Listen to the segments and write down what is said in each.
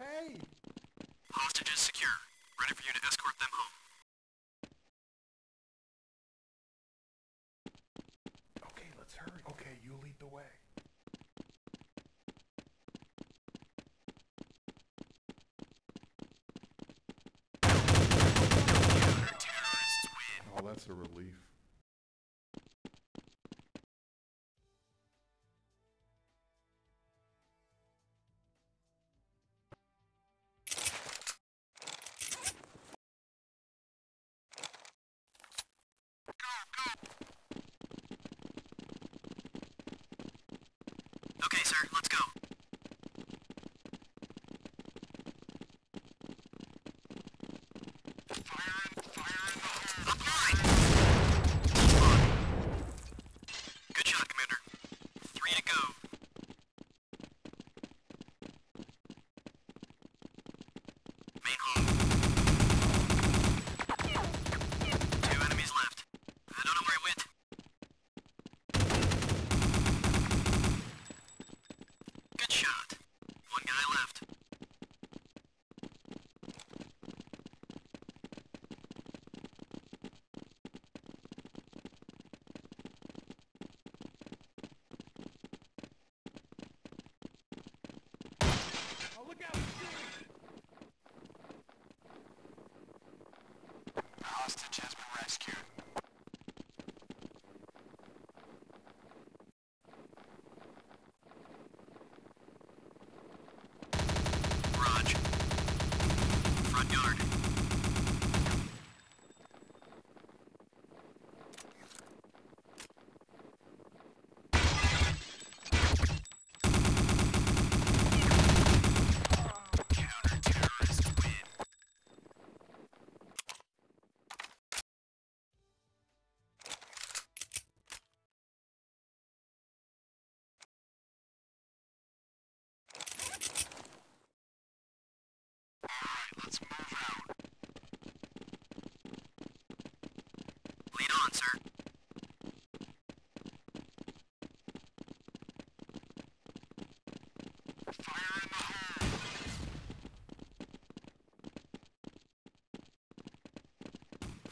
pay. Hostages secure. Ready for you to escort them home. Okay, let's hurry. Okay, you lead the way. Oh, that's a relief. Okay, sir, let's go.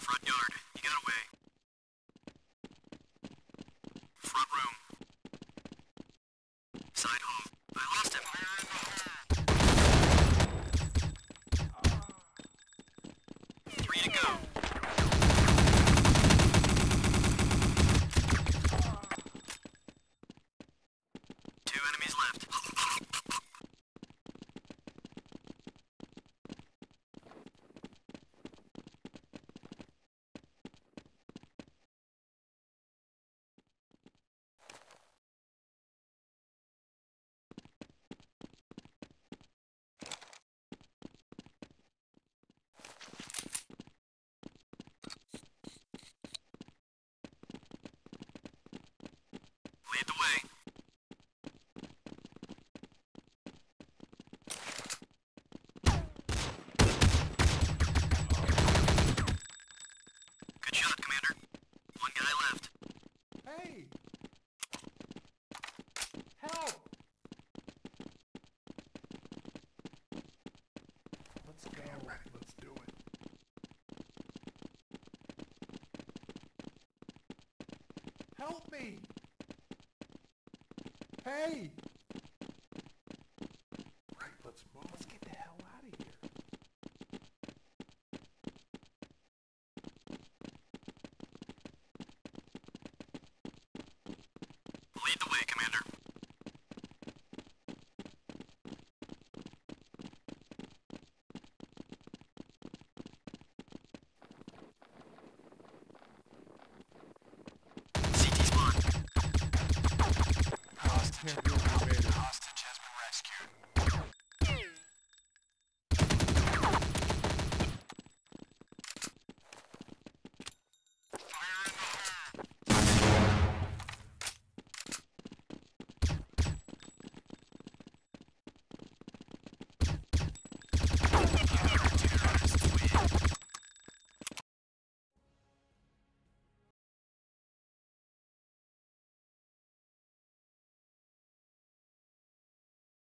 Front yard. You got away. Front room. Side Help me! Hey!